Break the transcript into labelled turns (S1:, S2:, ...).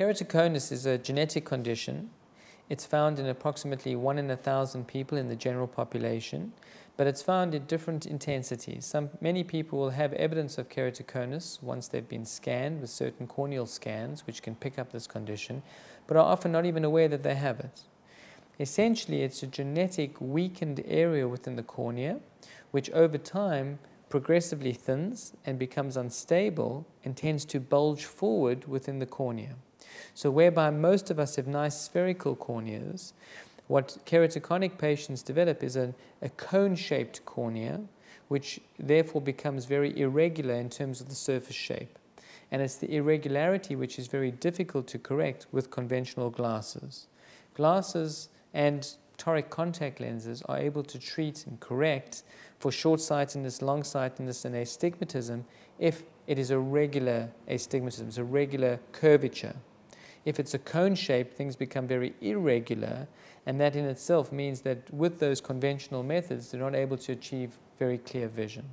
S1: Keratoconus is a genetic condition. It's found in approximately one in a thousand people in the general population, but it's found at different intensities. Some, many people will have evidence of keratoconus once they've been scanned with certain corneal scans, which can pick up this condition, but are often not even aware that they have it. Essentially, it's a genetic weakened area within the cornea, which over time progressively thins and becomes unstable and tends to bulge forward within the cornea. So, whereby most of us have nice spherical corneas, what keratoconic patients develop is a, cone shaped cornea, which therefore becomes very irregular in terms of the surface shape. And it's the irregularity which is very difficult to correct with conventional glasses. Glasses and toric contact lenses are able to treat and correct for short-sightedness, long-sightedness, and astigmatism if it is a regular astigmatism, it's a regular curvature. If it's a cone shape, things become very irregular, and that in itself means that with those conventional methods, they're not able to achieve very clear vision.